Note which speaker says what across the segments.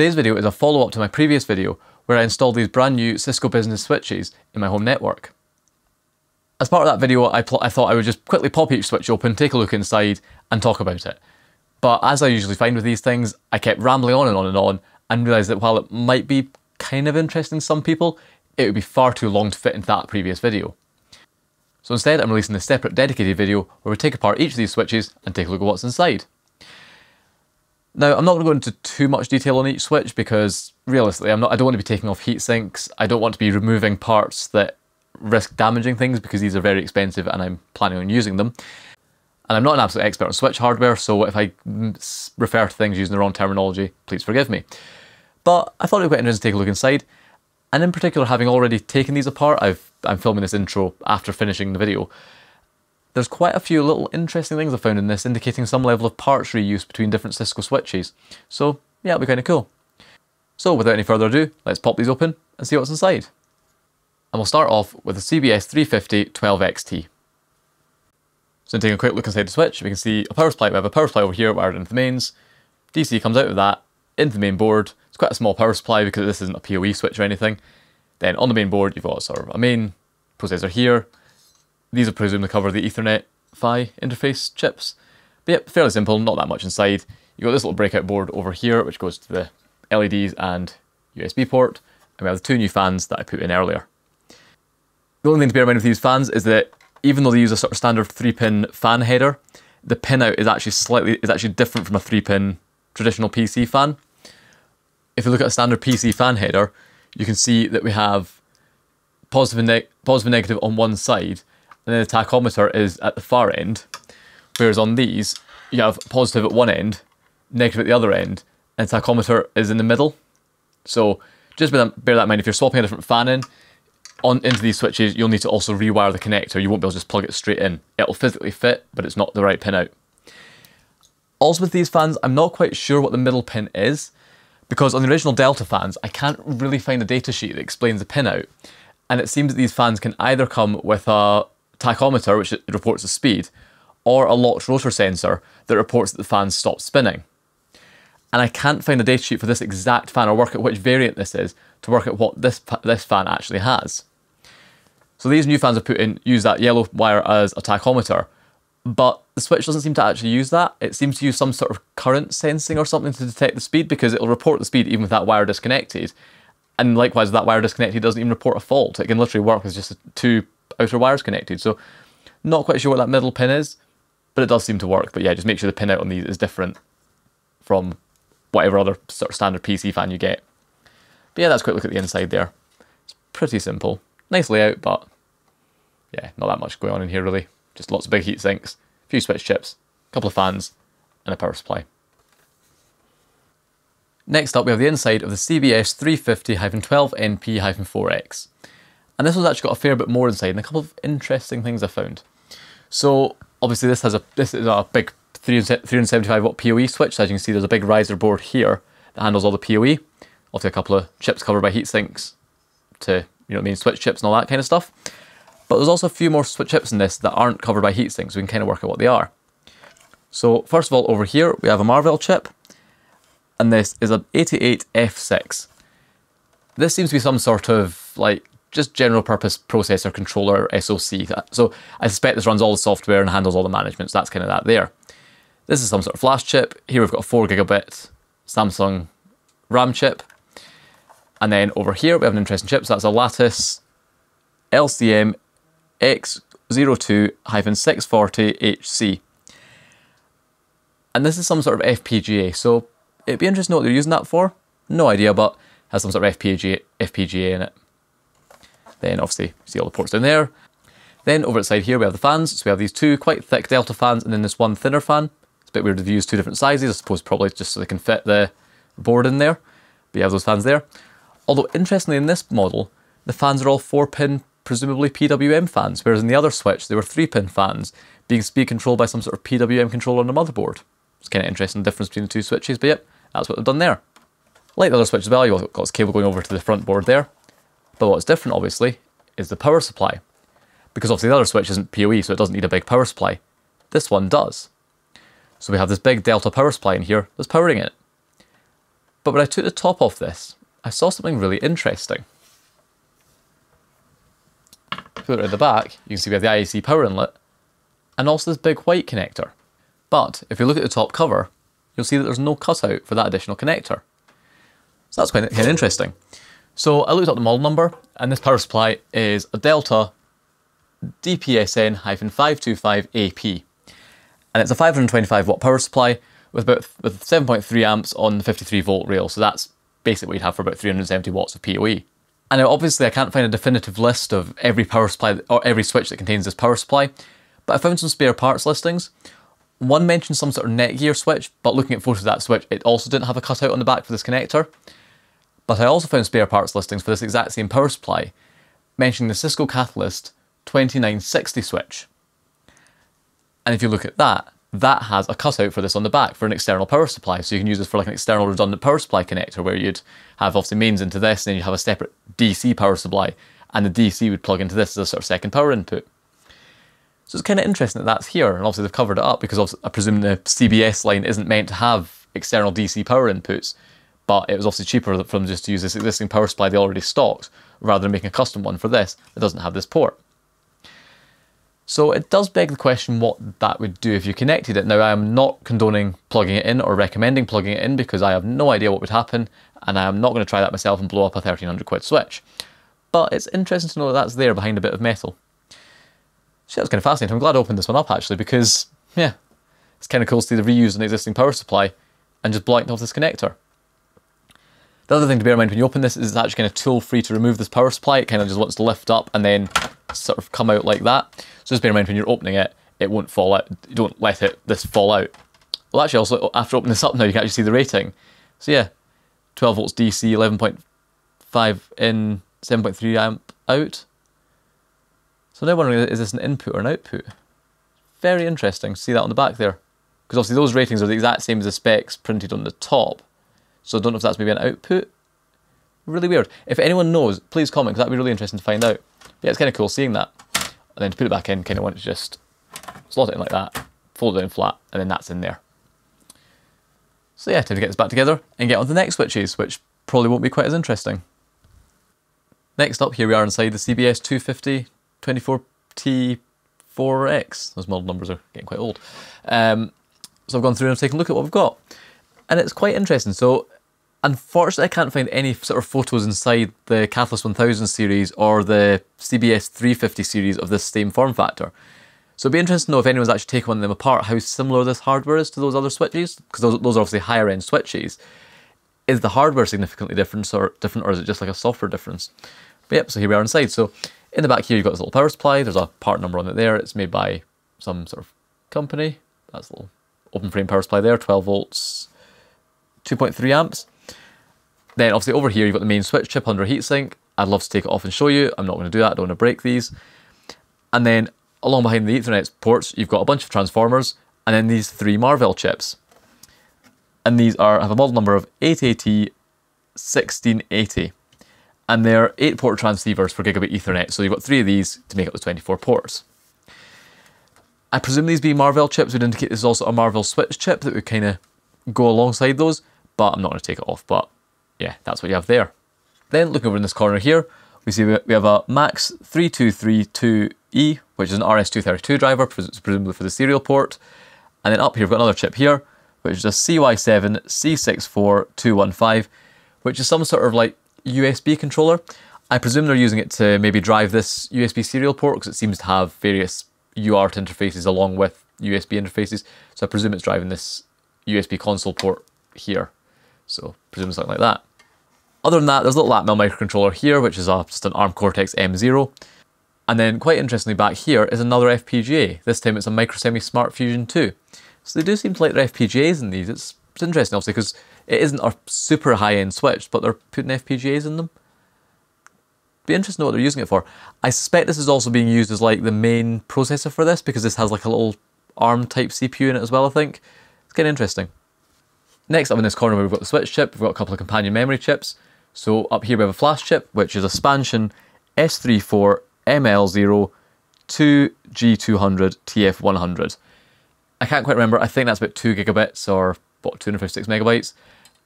Speaker 1: Today's video is a follow-up to my previous video where I installed these brand new Cisco Business switches in my home network. As part of that video, I, I, thought I would just quickly pop each switch open, take a look inside, and talk about it. But as I usually find with these things, I kept rambling on and on and on, and realised that while it might be kind of interesting to some people, it would be far too long to fit into that previous video. So instead, I'm releasing a separate dedicated video where we take apart each of these switches and take a look at what's inside. Now, I'm not going to go into too much detail on each switch because realistically, I'm not, I don't want to be taking off heat sinks. I don't want to be removing parts that risk damaging things because these are very expensive and I'm planning on using them. And I'm not an absolute expert on switch hardware, so if I refer to things using the wrong terminology, please forgive me. But I thought it would be interesting to take a look inside. And in particular, having already taken these apart, I've, I'm filming this intro after finishing the video. There's quite a few little interesting things I found in this, indicating some level of parts reuse between different Cisco switches. So yeah, it'll be kind of cool. So without any further ado, let's pop these open and see what's inside. And we'll start off with the CBS 350 12XT. So taking a quick look inside the switch, we can see a power supply. We have a power supply over here wired into the mains. DC comes out of that into the main board. It's quite a small power supply because this isn't a PoE switch or anything. Then on the main board, you've got sort of a main processor here, these are presumed to cover the Ethernet PHY interface chips. But yep, fairly simple, not that much inside. You've got this little breakout board over here, which goes to the LEDs and USB port. And we have the two new fans that I put in earlier. The only thing to bear in mind with these fans is that even though they use a sort of standard three pin fan header, the pin out is actually slightly is actually different from a three pin traditional PC fan. If you look at a standard PC fan header, you can see that we have positive and, positive and negative on one side, and then the tachometer is at the far end. Whereas on these, you have positive at one end, negative at the other end, and tachometer is in the middle. So just bear that in mind, if you're swapping a different fan in, on into these switches, you'll need to also rewire the connector. You won't be able to just plug it straight in. It'll physically fit, but it's not the right pin out. Also with these fans, I'm not quite sure what the middle pin is, because on the original Delta fans, I can't really find a datasheet that explains the pin out. And it seems that these fans can either come with a tachometer, which reports the speed, or a locked rotor sensor that reports that the fan stopped spinning. And I can't find a datasheet for this exact fan or work out which variant this is to work out what this, this fan actually has. So these new fans are put in use that yellow wire as a tachometer, but the switch doesn't seem to actually use that. It seems to use some sort of current sensing or something to detect the speed because it'll report the speed even with that wire disconnected. And likewise, that wire disconnected, doesn't even report a fault. It can literally work with just two outer wires connected. So not quite sure what that middle pin is, but it does seem to work. But yeah, just make sure the pin out on these is different from whatever other sort of standard PC fan you get. But yeah, that's a quick look at the inside there. It's pretty simple. Nice layout, but yeah, not that much going on in here really. Just lots of big heat sinks, a few switch chips, a couple of fans, and a power supply. Next up, we have the inside of the CBS 350-12NP-4X. And this one's actually got a fair bit more inside and a couple of interesting things I found. So obviously this has a this is a big 375 watt PoE switch. So as you can see, there's a big riser board here that handles all the PoE. Obviously a couple of chips covered by heat sinks to you know what I mean, switch chips and all that kind of stuff. But there's also a few more switch chips in this that aren't covered by heat sinks. We can kind of work out what they are. So first of all, over here we have a Marvell chip, and this is an 88F6. This seems to be some sort of like just general purpose processor controller SoC. So I suspect this runs all the software and handles all the management. So that's kind of that there. This is some sort of flash chip. Here we've got a four gigabit Samsung RAM chip. And then over here we have an interesting chip. So that's a Lattice LCM X02-640HC. And this is some sort of FPGA. So it'd be interesting to know what they're using that for. No idea, but has some sort of FPGA, FPGA in it. Then obviously see all the ports down there. Then over at the side here we have the fans. So we have these two quite thick Delta fans and then this one thinner fan. It's a bit weird to use two different sizes. I suppose probably just so they can fit the board in there. But you have those fans there. Although interestingly in this model, the fans are all 4-pin, presumably PWM fans, whereas in the other switch they were 3-pin fans, being speed controlled by some sort of PWM controller on the motherboard. It's kind of interesting difference between the two switches, but yep, that's what they've done there. Like the other switch as well, you've got this cable going over to the front board there. But what's different, obviously, is the power supply. Because obviously the other switch isn't PoE, so it doesn't need a big power supply. This one does. So we have this big Delta power supply in here that's powering it. But when I took the top off this, I saw something really interesting. If you look at the back, you can see we have the IEC power inlet and also this big white connector. But if you look at the top cover, you'll see that there's no cutout for that additional connector. So that's quite, quite interesting. So I looked up the model number, and this power supply is a Delta DPSN-525AP. And it's a 525 watt power supply with about with 7.3 amps on the 53 volt rail. So that's basically what you'd have for about 370 watts of PoE. And obviously I can't find a definitive list of every power supply or every switch that contains this power supply, but I found some spare parts listings. One mentioned some sort of Netgear switch, but looking at photos of that switch, it also didn't have a cutout on the back for this connector. But I also found spare parts listings for this exact same power supply, mentioning the Cisco Catalyst 2960 switch. And if you look at that, that has a cutout for this on the back for an external power supply. So you can use this for like an external redundant power supply connector where you'd have obviously mains into this and then you'd have a separate DC power supply and the DC would plug into this as a sort of second power input. So it's kind of interesting that that's here and obviously they've covered it up because I presume the CBS line isn't meant to have external DC power inputs but it was obviously cheaper for them just to use this existing power supply they already stocked rather than making a custom one for this that doesn't have this port. So it does beg the question what that would do if you connected it. Now I am not condoning plugging it in or recommending plugging it in because I have no idea what would happen and I am not going to try that myself and blow up a 1300 quid switch. But it's interesting to know that that's there behind a bit of metal. So that's kind of fascinating. I'm glad I opened this one up actually because, yeah, it's kind of cool to see the reuse an existing power supply and just blind off this connector. The other thing to bear in mind when you open this is it's actually kind of tool free to remove this power supply. It kind of just wants to lift up and then sort of come out like that. So just bear in mind when you're opening it, it won't fall out. You don't let it this fall out. Well, actually, also after opening this up now, you can actually see the rating. So yeah, 12 volts DC, 11.5 in, 7.3 amp out. So now wondering, is this an input or an output? Very interesting. See that on the back there, because obviously those ratings are the exact same as the specs printed on the top. So I don't know if that's maybe an output. Really weird. If anyone knows, please comment, because that'd be really interesting to find out. But yeah, it's kind of cool seeing that. And then to put it back in, kind of want to just slot it in like that, fold it in flat, and then that's in there. So yeah, time to get this back together and get on to the next switches, which probably won't be quite as interesting. Next up, here we are inside the CBS 250 24T4X. Those model numbers are getting quite old. Um, so I've gone through and I've taken a look at what we've got and it's quite interesting. So unfortunately, I can't find any sort of photos inside the Catalyst 1000 series or the CBS 350 series of this same form factor. So it'd be interesting to know if anyone's actually taken one of them apart, how similar this hardware is to those other switches, because those, those are obviously higher end switches. Is the hardware significantly different or different, or is it just like a software difference? But yep, so here we are inside. So in the back here, you've got this little power supply. There's a part number on it there. It's made by some sort of company. That's a little open frame power supply there, 12 volts, 2.3 amps. Then obviously over here you've got the main switch chip under a heatsink. I'd love to take it off and show you. I'm not going to do that, I don't want to break these. And then along behind the Ethernet ports, you've got a bunch of transformers and then these three Marvell chips. And these are have a model number of 8AT1680. And they're 8 port transceivers for gigabit Ethernet, so you've got three of these to make up the 24 ports. I presume these being Marvell chips would indicate this is also a Marvell switch chip that would kind of go alongside those, but I'm not going to take it off. But yeah, that's what you have there. Then looking over in this corner here, we see we have a MAX 3232E, which is an RS-232 driver, presumably for the serial port. And then up here we've got another chip here, which is a CY7 C64215, which is some sort of like USB controller. I presume they're using it to maybe drive this USB serial port because it seems to have various UART interfaces along with USB interfaces. So I presume it's driving this USB console port here. So presume something like that. Other than that, there's a little Atmel microcontroller here, which is a, just an ARM Cortex M0. And then quite interestingly back here is another FPGA. This time it's a Microsemi SmartFusion2. So they do seem to like their FPGAs in these. It's, it's interesting obviously because it isn't a super high-end switch, but they're putting FPGAs in them. Be interesting to know what they're using it for. I suspect this is also being used as like the main processor for this because this has like a little ARM type CPU in it as well, I think. It's kind of interesting. Next up in this corner we've got the switch chip, we've got a couple of companion memory chips. So up here we have a flash chip, which is a Spansion S34 ML0 2G200 TF100. I can't quite remember, I think that's about 2 gigabits or what, 256 megabytes.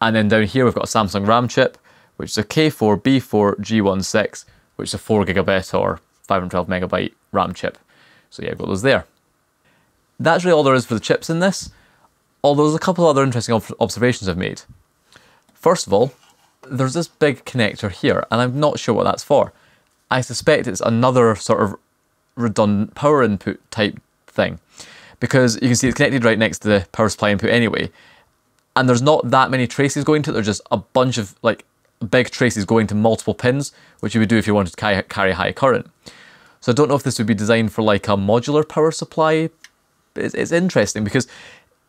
Speaker 1: And then down here we've got a Samsung RAM chip, which is a K4B4G16, which is a 4 gigabit or 512 megabyte RAM chip. So yeah, I've got those there. That's really all there is for the chips in this, although there's a couple other interesting ob observations I've made. First of all, there's this big connector here, and I'm not sure what that's for. I suspect it's another sort of redundant power input type thing, because you can see it's connected right next to the power supply input anyway, and there's not that many traces going to it, there's just a bunch of like big traces going to multiple pins, which you would do if you wanted to carry high current. So I don't know if this would be designed for like a modular power supply. It's, it's interesting because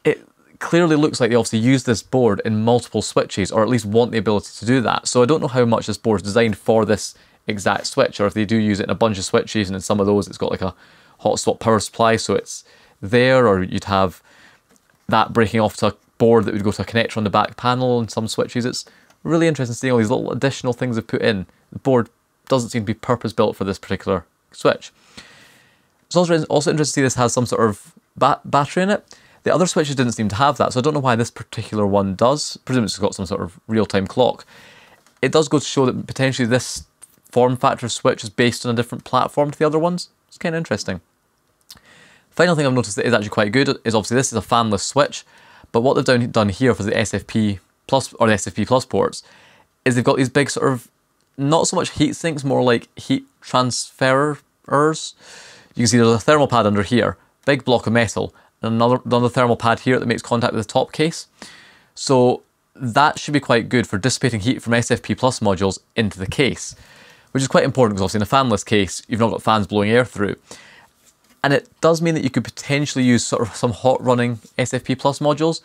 Speaker 1: it clearly looks like they obviously use this board in multiple switches or at least want the ability to do that. So I don't know how much this board is designed for this exact switch or if they do use it in a bunch of switches and in some of those it's got like a hot swap power supply so it's there or you'd have that breaking off to a board that would go to a connector on the back panel and some switches. It's really interesting seeing all these little additional things they've put in. The board doesn't seem to be purpose built for this particular switch. It's also, also interesting to see this has some sort of bat battery in it. The other switches didn't seem to have that, so I don't know why this particular one does. Presumably it's got some sort of real-time clock. It does go to show that potentially this form factor switch is based on a different platform to the other ones. It's kind of interesting. Final thing I've noticed that is actually quite good is obviously this is a fanless switch, but what they've done here for the SFP plus or the SFP plus ports is they've got these big sort of not so much heat sinks, more like heat transferers. You can see there's a thermal pad under here, big block of metal, another, another thermal pad here that makes contact with the top case. So that should be quite good for dissipating heat from SFP Plus modules into the case, which is quite important because obviously in a fanless case, you've not got fans blowing air through. And it does mean that you could potentially use sort of some hot running SFP Plus modules,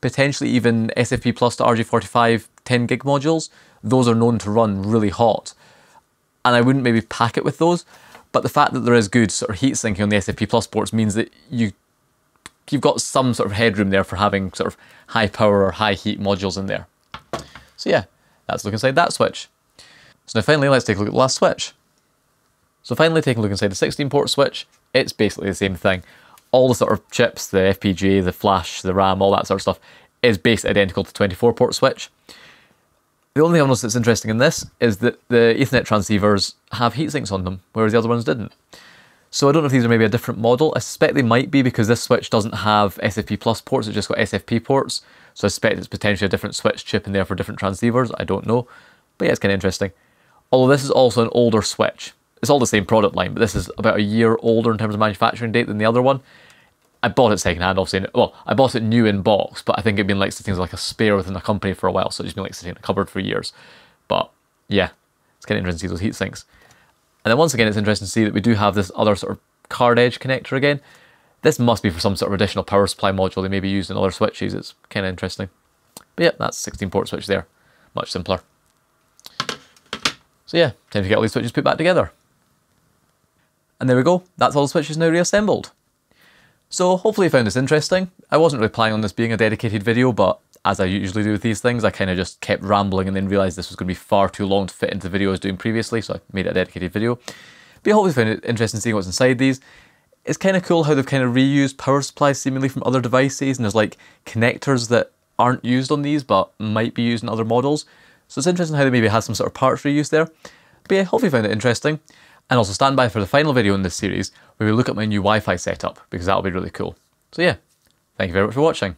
Speaker 1: potentially even SFP Plus to RJ45 10 gig modules. Those are known to run really hot. And I wouldn't maybe pack it with those, but the fact that there is good sort of heat sinking on the SFP Plus ports means that you you've got some sort of headroom there for having sort of high power or high heat modules in there. So yeah, that's look inside that switch. So now finally, let's take a look at the last switch. So finally taking a look inside the 16 port switch, it's basically the same thing. All the sort of chips, the FPGA, the flash, the RAM, all that sort of stuff is basically identical to 24 port switch. The only thing that's interesting in this is that the Ethernet transceivers have heatsinks on them, whereas the other ones didn't. So I don't know if these are maybe a different model. I suspect they might be because this switch doesn't have SFP plus ports, it's just got SFP ports. So I suspect it's potentially a different switch chip in there for different transceivers. I don't know. But yeah, it's kind of interesting. Although this is also an older switch. It's all the same product line, but this is about a year older in terms of manufacturing date than the other one. I bought it secondhand, obviously. Well, I bought it new in box, but I think it'd been like sitting as like a spare within the company for a while, so it's been like sitting in a cupboard for years. But yeah, it's kind of interesting to see those heat sinks. And then once again, it's interesting to see that we do have this other sort of card edge connector again. This must be for some sort of additional power supply module they may be used in other switches. It's kind of interesting. But yeah, that's 16 port switch there. Much simpler. So yeah, time to get all these switches put back together. And there we go. That's all the switches now reassembled. So hopefully you found this interesting. I wasn't really planning on this being a dedicated video, but as I usually do with these things, I kind of just kept rambling and then realised this was going to be far too long to fit into the video I was doing previously, so I made it a dedicated video. But you found it interesting seeing what's inside these. It's kind of cool how they've kind of reused power supplies seemingly from other devices, and there's like connectors that aren't used on these but might be used in other models. So it's interesting how they maybe had some sort of parts reuse there. But yeah, hope you found it interesting. And also stand by for the final video in this series where we look at my new Wi-Fi setup because that'll be really cool. So yeah, thank you very much for watching.